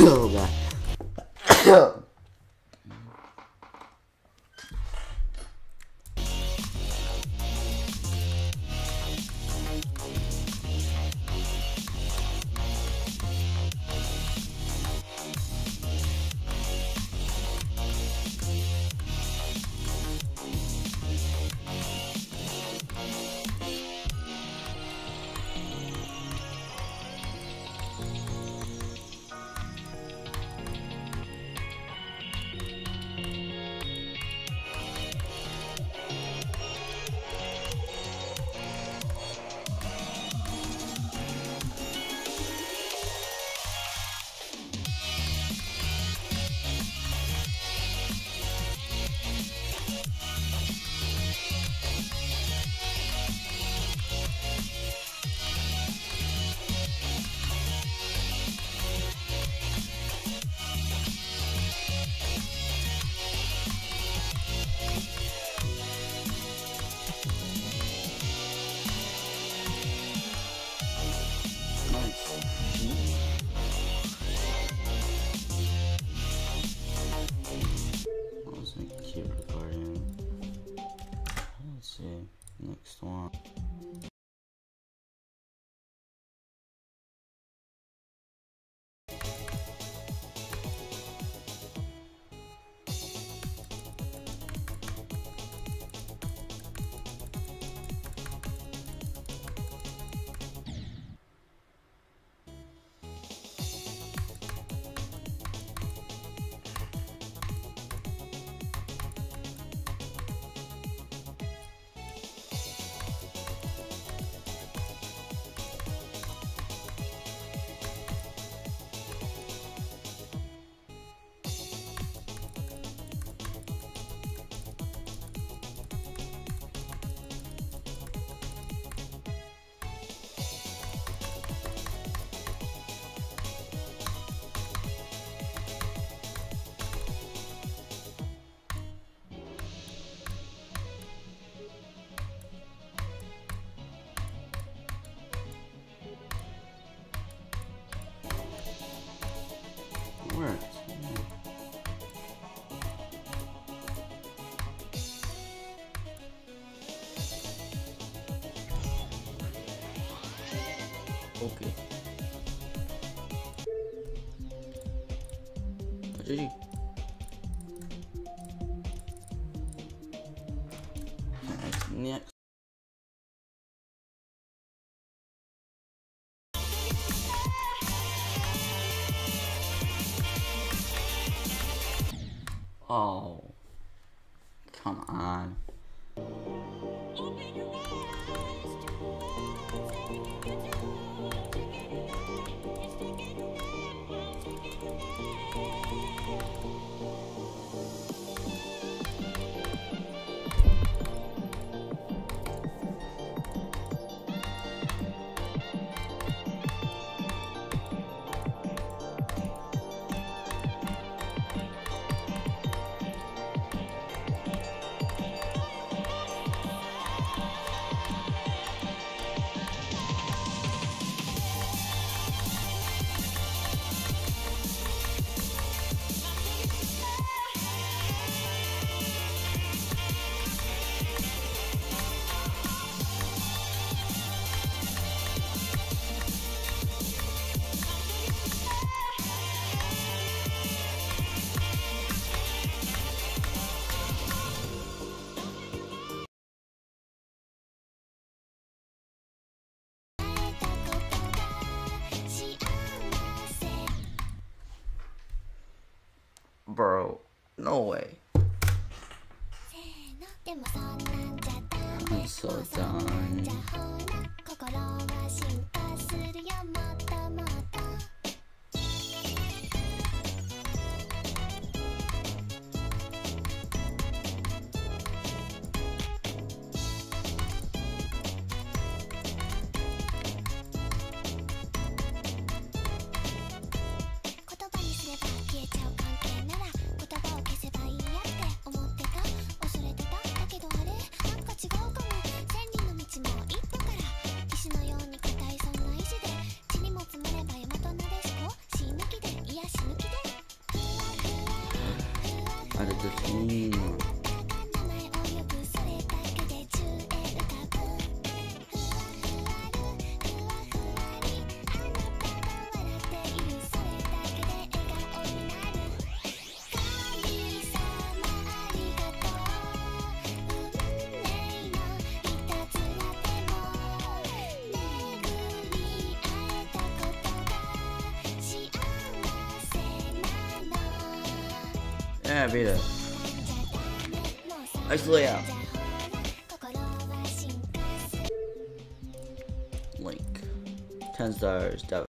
oh god. worked. Okay. Next. Oh, come on. No way. そうじゃんじゃ。the team. Yeah, beat it. Actually, yeah. Link. 10 stars, dev.